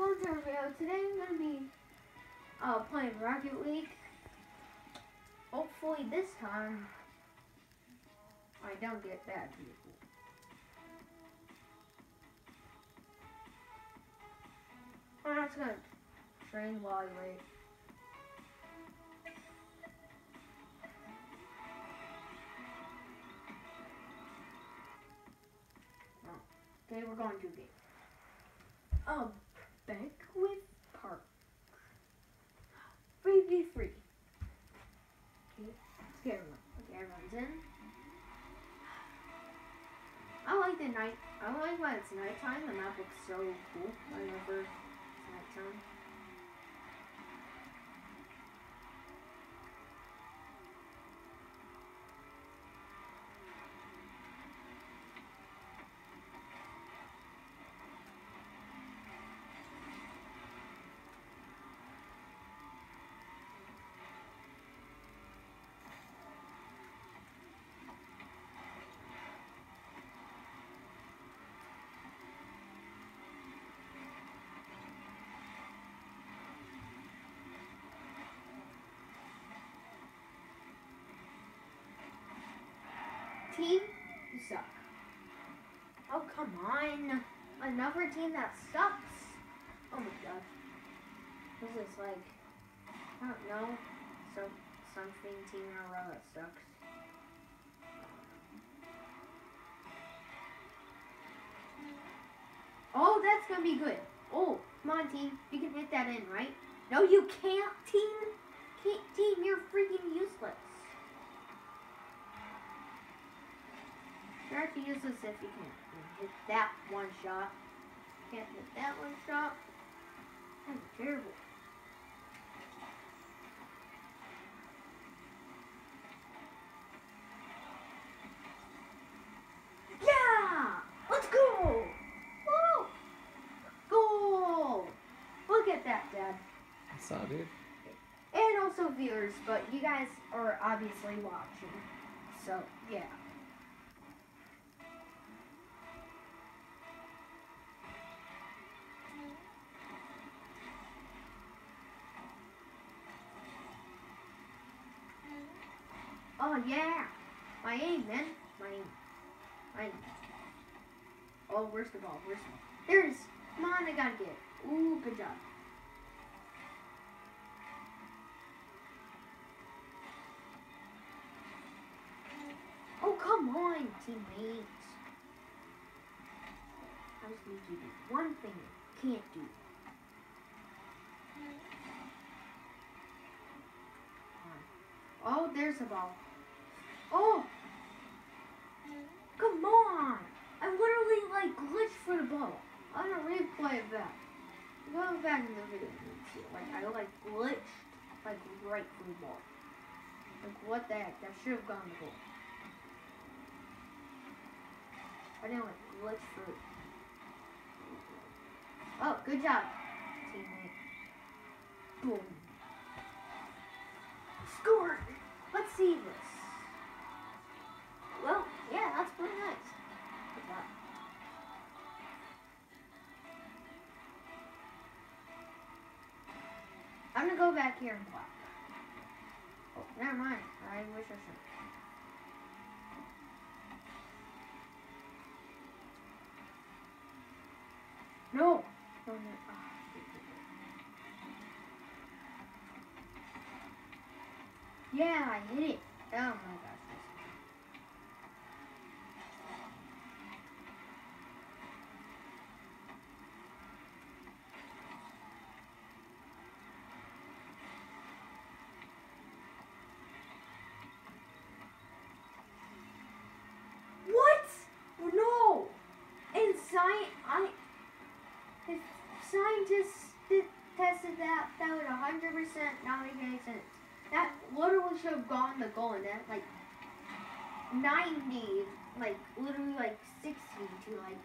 welcome video. Today I'm gonna be uh, playing Rocket League. Hopefully this time I don't get bad people. I'm just gonna train while I wait. Okay, we're going to game. Um, bank with park. 3v3. Okay, everyone. Okay, everyone's in. I like the night. I like when it's nighttime. The map looks so cool whenever it's nighttime. Team, you suck. Oh, come on. Another team that sucks. Oh my god. This is like, I don't know, some, something team in a row that sucks. Oh, that's gonna be good. Oh, come on, team. You can hit that in, right? No, you can't, team. Can't, team, you're freaking useless. Try to use this if you can. Hit that one shot. Can't hit that one shot. That's terrible. Yeah! Let's go! Woo! Goal! Look at that, Dad. I saw, dude. And also viewers, but you guys are obviously watching. So, yeah. Man, my my. Oh, where's the ball? Where's the ball? There it is. Come on, I gotta get it. Ooh, good job. Oh, come on, teammates. I just need you to do one thing you can't do. Oh, there's the ball. Oh! On! I literally, like, glitched for the ball. I'm gonna replay it back. Go back in the video. Like, I, like, glitched, like, right for the ball. Like, what the heck? That should have gone the goal. I didn't, like, glitch for it. Oh, good job, teammate. Boom. Scored! Let's see this. Well, yeah, that's pretty nice. Gonna go back here and. Oh, never mind. I wish I should. No! Oh, no, no. Good, good. Yeah, I hit it. Oh my gosh. this- What? No! And science, I, if scientists did, tested that, that would 100% not make any sense. That literally should have gone the goal and that like 90, like literally like 60 to like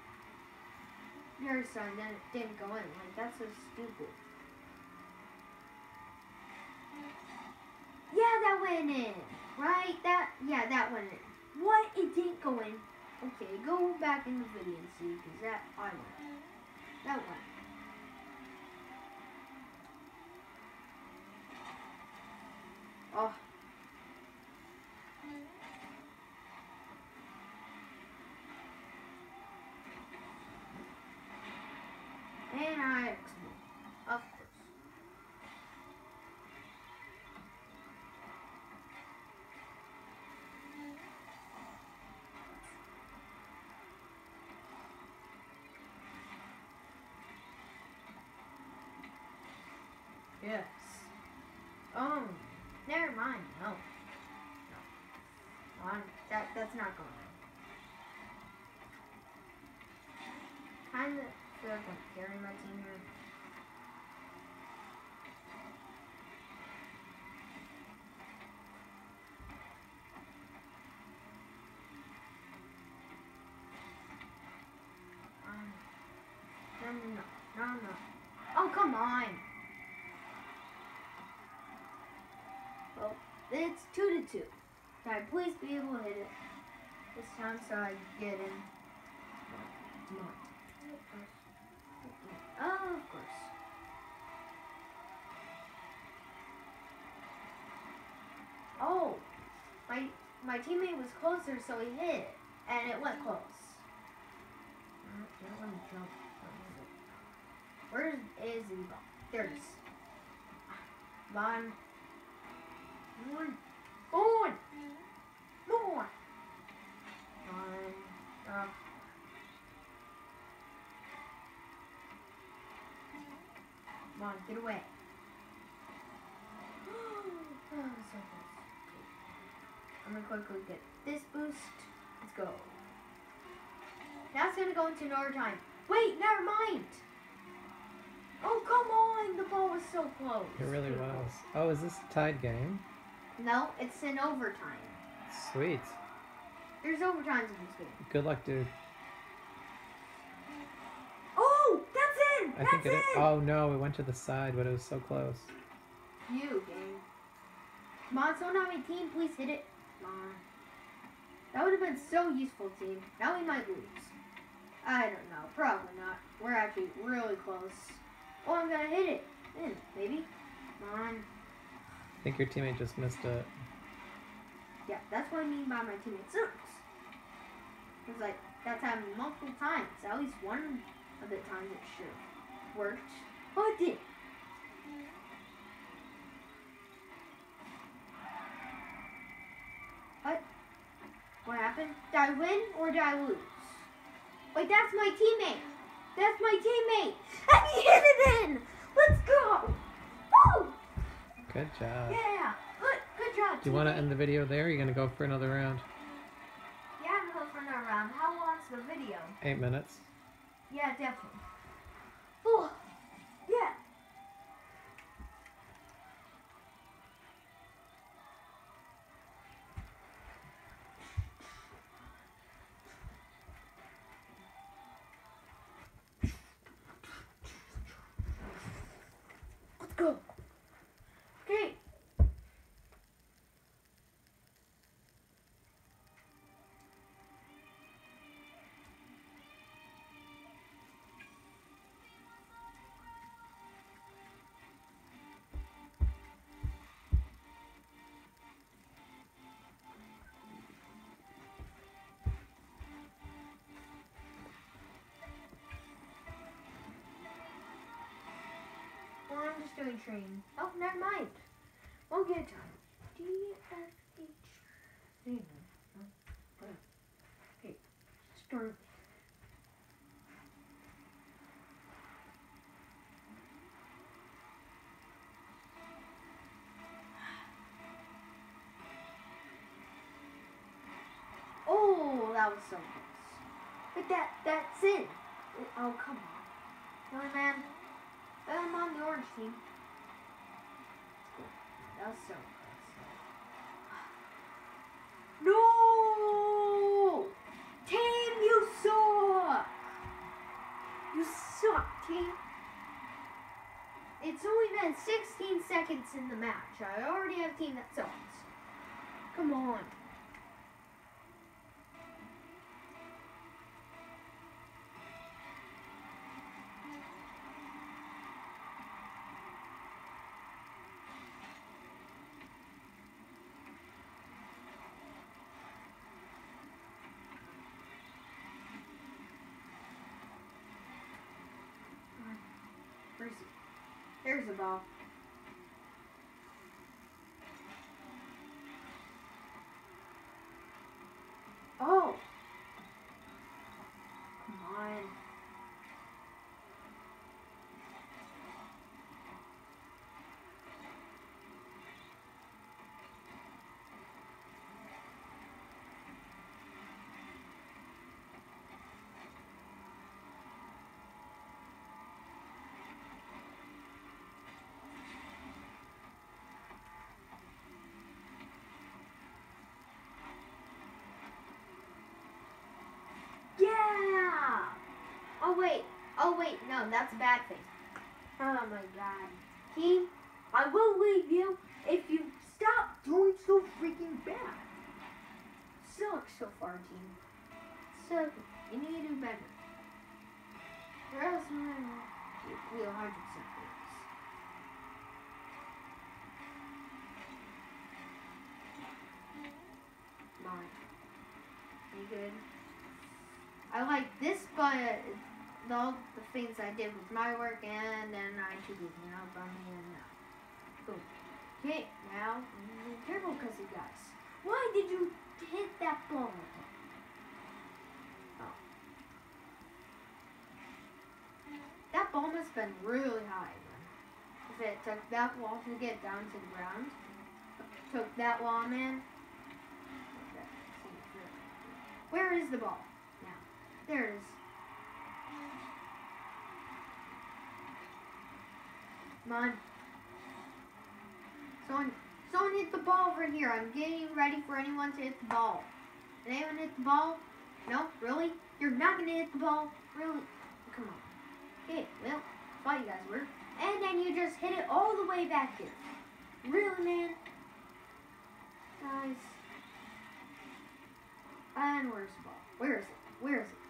your son, then it didn't go in. Like that's so stupid. Yeah, that went in. Right? That yeah, that went in. What? It didn't go in. Okay, go back in the video and see, because that I went. That went. Oh. And I. Of course. Yes. Oh, never mind. No. No. I'm, that, that's not going on. Kinda feel like I'm carrying my team here. Um, no, no, no, no, no. Oh, come on. Well, it's two to two. Can I please be able to hit it this time so I get in? Oh, of course. Oh, my my teammate was closer, so he hit it, and it went close. Where is ball? There it is. Come on. Come on. Come on. Come on. Come on. Come on, get away. oh, so close. I'm gonna quickly get this boost. Let's go. Now it's gonna go into another time. Wait, never mind. Oh, come on. The ball was so close. It really was. Oh, is this a tied game? No, it's in overtime. Sweet. There's overtimes in this game. Good luck, dude. Oh, that's in. I That's think it in. is. Oh no, it went to the side, but it was so close. You game. Come on, someone on my team, please hit it. Come on. That would have been so useful, team. Now we might lose. I don't know. Probably not. We're actually really close. Oh, I'm gonna hit it. In, maybe. Come on. I think your teammate just missed it. Yeah, that's what I mean by my teammate sucks. It's like, that's happened multiple times. At least one of the times it should worked. Oh, it did. What? What happened? Did I win or did I lose? Wait, that's my teammate. That's my teammate. He hit it in. Let's go. Good job. Yeah. Good. Good job. Do you want to end the video there? Or are you gonna go for another round? Yeah, I'm going to go for another round. How long's the video? Eight minutes. Yeah, definitely. Oh, Train. Oh, never mind. Won't get time. D F H. Hmm. Okay. Start. Oh, that was so close. But that that's it. Oh, come on. Really, man? I'm on the orange team. That was so close. No! Team, you suck! You suck, team. It's only been 16 seconds in the match. I already have a team that sucks. Come on. The ball. Oh. Come on. Yeah. Oh wait. Oh wait. No, that's a bad thing. Oh my god. Team, I will leave you if you stop doing so freaking bad. Sucks so far, team. So you need to do better. Or else we'll 100% lose. Mine. You good? I like this, but all the things I did with my work, and then I took it out on me, and now. Boom. Okay, now, be careful, because you guys. Why did you hit that ball? Oh. That ball must have been really high. If it took that wall to get down to the ground, took that wall, man. Where is the ball? Now, There it is. Come on. Someone, someone hit the ball over here. I'm getting ready for anyone to hit the ball. Did anyone hit the ball? No? Really? You're not going to hit the ball? Really? Come on. Okay, well, thought you guys were. And then you just hit it all the way back here. Really, man? Guys. And where's the ball? Where is it? Where is it?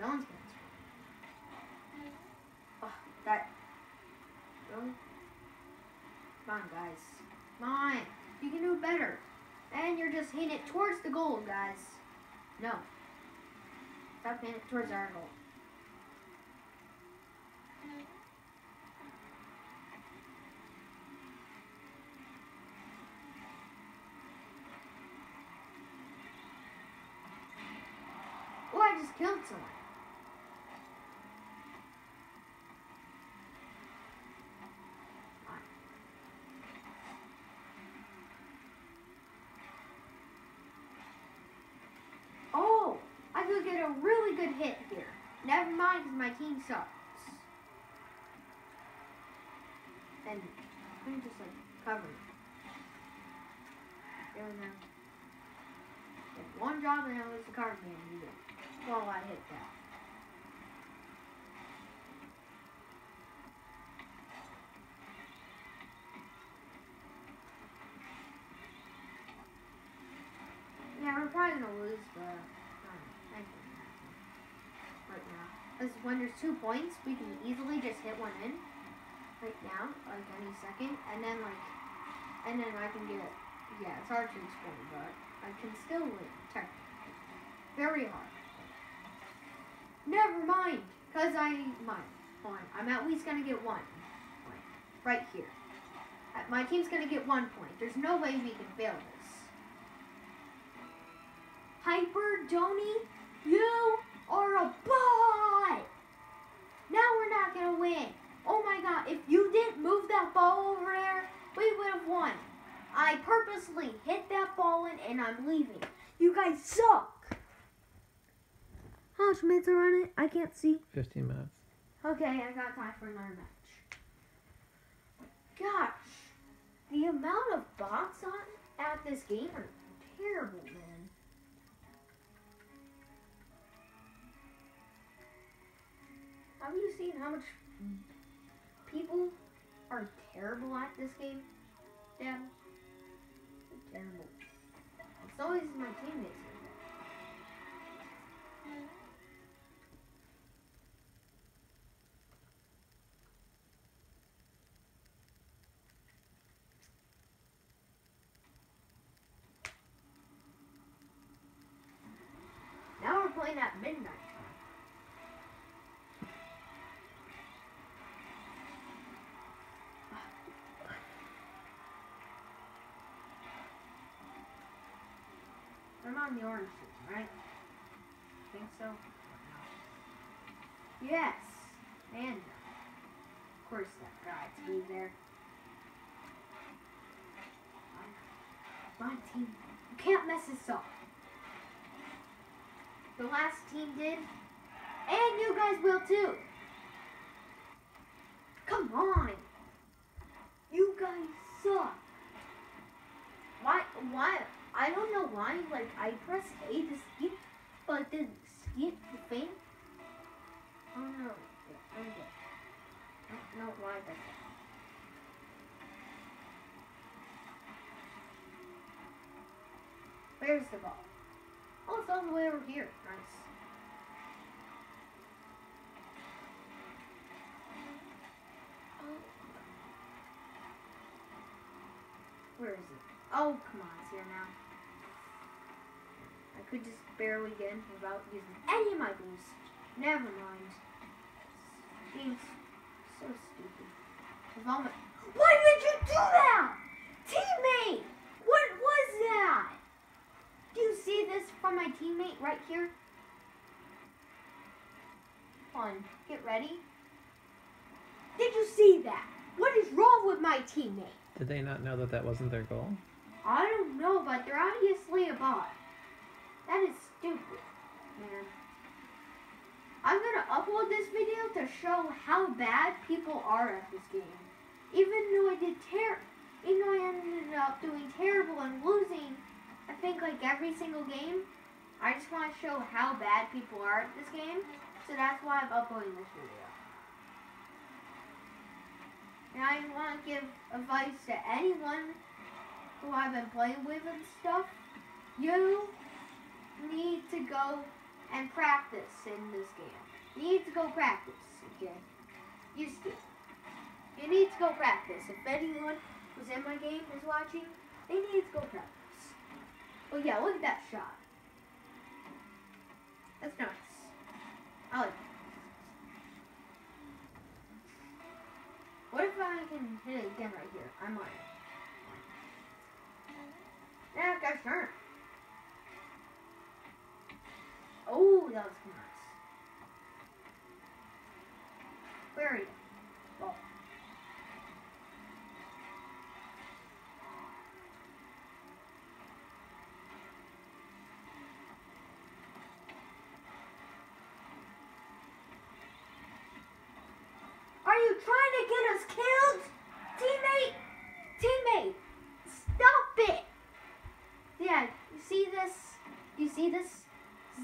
No one's gonna score. Oh, that. Go. Come on, guys. Come on. You can do better. And you're just hitting it towards the goal, guys. No. Stop hitting it towards our goal. Oh, I just killed someone. Oh, I could get a really good hit here. Never mind, because my team sucks. And I'm just like covering. There we go. Did one job and I was the card did. Well, I hit that. Yeah, we're probably gonna lose, but um, I think right now. Because when there's two points, we can easily just hit one in right now, like any second, and then like, and then I can get. Yeah, it's hard to explain, but I can still win technically. Very hard. Never mind, cause I on, I'm at least gonna get one point right here. Uh, My team's gonna get one point. There's no way we can fail this. Hyper Donny, you are a bot. Now we're not gonna win. Oh my god, if you didn't move that ball over there, we would have won. I purposely hit that ball in and I'm leaving. You guys suck. How much minutes are on it? I can't see. 15 minutes. Okay, I got time for another match. Gosh, the amount of bots on at this game are terrible, man. Have you seen how much people are terrible at this game? Dad? They're terrible. always my teammates on the orange team, right? Think so? Yes. And. Of course that guy's be there. My my team. You can't mess this up. The last team did. And you guys will too. Come on. You guys suck. Why why I don't know why, like, I press A to skip, but then skip the thing. Oh no. I'm. I don't know why that's that. Where's the ball? Oh, it's all the way over here. Nice. Oh. Where is it? Oh, come on, it's here now. I could just barely get in without using any of my boost. Never mind. Seems so stupid. My- Why did you do that? Teammate! What was that? Do you see this from my teammate right here? One, get ready. Did you see that? What is wrong with my teammate? Did they not know that that wasn't their goal? I don't know, but they're obviously a bot. That is stupid, man. I'm gonna upload this video to show how bad people are at this game. Even though I did ter- even though I ended up doing terrible and losing, I think like every single game. I just want to show how bad people are at this game, so that's why I'm uploading this video. And I want to give advice to anyone who I've been playing with and stuff, you need to go and practice in this game. Need to go practice, okay? You do. You need to go practice. If anyone who's in my game is watching, they need to go practice. Oh yeah, look at that shot. That's nice. I like it. What if I can hit it again right here? I might. Yeah, guy's turn. Oh, that was nice. Where are you? Ball. Are you trying to get us killed? Teammate! Teammate! Stop it! Yeah, you see this? You see this?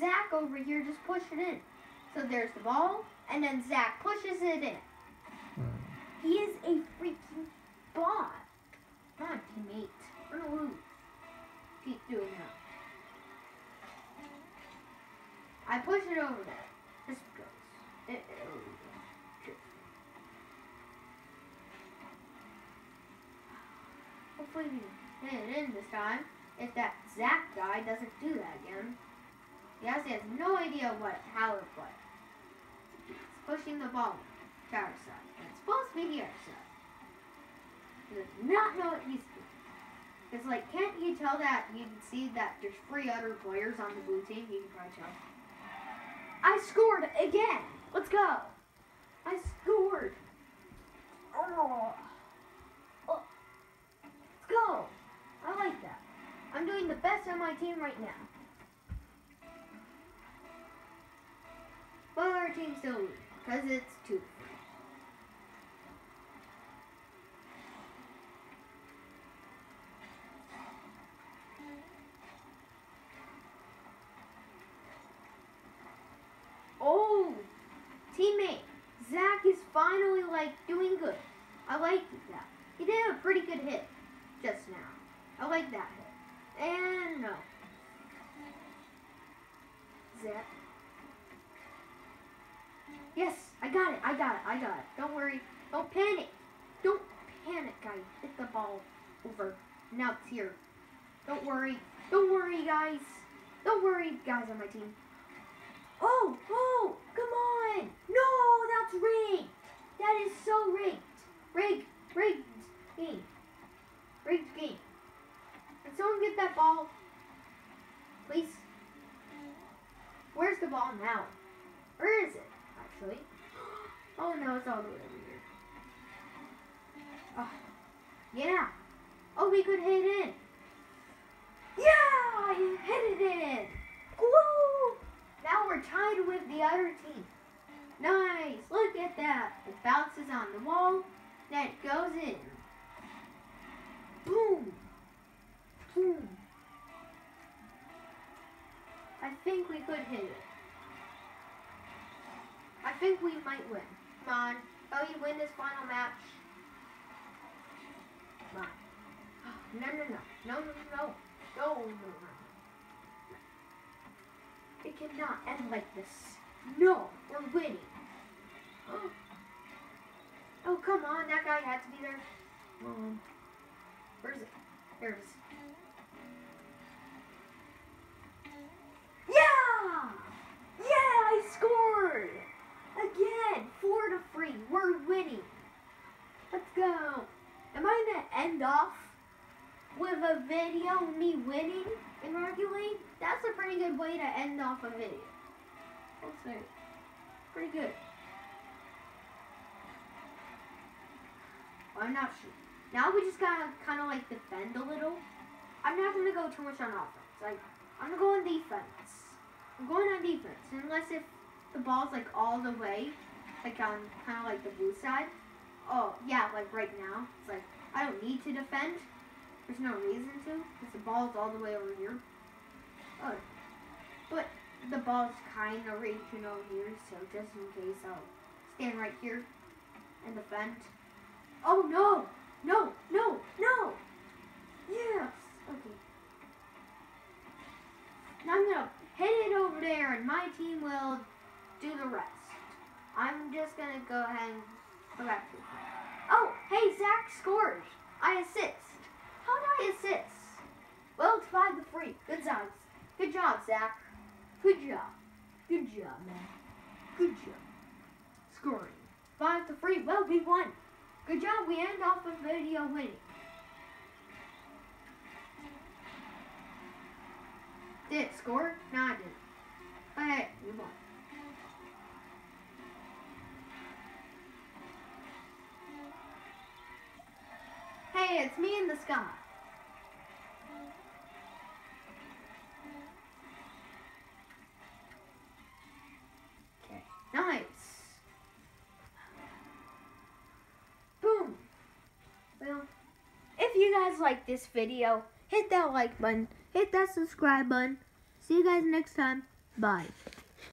Zach over here just pushed it in. So there's the ball, and then Zach pushes it in. Hmm. He is a freaking bot. Come on, teammate. We're gonna lose. Keep doing that. I push it over there. This goes. It, it, Hopefully we hit it in this time. If that Zach guy doesn't do that again. He has no idea what how it plays. He's pushing the ball to our side. And it's supposed to be here, side. He does not know what he's doing. It's like, can't you tell that you can see that there's three other players on the blue team? You can probably tell. I scored again. Let's go. I scored. Oh. oh. Let's go. I like that. I'm doing the best on my team right now. But our team still loses because it's two. Oh, teammate, Zach is finally like doing good. I like that. He did a pretty good hit just now. I like that hit. And no, Zach. Yes, I got it. I got it. I got it. Don't worry. Don't panic. Don't panic, guys. Hit the ball over. Now it's here. Don't worry. Don't worry, guys. Don't worry, guys on my team. Oh, oh, come on. No, that's rigged. That is so rigged. Rigged. Rigged game. Rigged game. Can someone get that ball? Please. Where's the ball now? Where is it, actually? Oh no, it's all the way here. Oh, yeah. Oh, we could hit in. Yeah, I hit it in. Woo! Now we're tied with the other team. Nice. Look at that. It bounces on the wall. Then it goes in. Boom. Boom. I think we could hit it. I think we might win. Come on. Oh, you win this final match. Come on. No, no, no. No, no, no. No, no, no. It cannot end like this. No, we're winning. Oh, come on. That guy had to be there. Um, where is it? There it is. Yeah! Yeah, I scored! We're winning. Let's go. Am I gonna end off with a video me winning in Rocket League? That's a pretty good way to end off a video. I'll say. Pretty good. I'm not sure. Now we just gotta kind of like defend a little. I'm not gonna go too much on offense. Like I'm gonna go on defense. I'm going on defense unless if the ball's like all the way, like on kind of like the blue side. Oh yeah, like right now. It's like I don't need to defend. There's no reason to because the ball's all the way over here. Oh, but the ball's kind of reaching over here, so just in case, I'll stand right here and defend. Oh no! No! No! No! Yes! Okay. Now I'm gonna hit it over there and my team will do the rest. I'm just gonna go ahead and go back to. Oh, hey, Zach scores. I assist. How did I assist? Well, it's five to three. Good job. Good job, Zach. Good job. Good job, man. Good job. Scoring. Five to three. Well, we won. Good job. We end off with video winning. Did it score? No, I didn't. Hey, we won. Hey, it's me in the sky. Okay, nice. Boom. Well, if you guys like this video, hit that like button, hit that subscribe button. See you guys next time. Bye.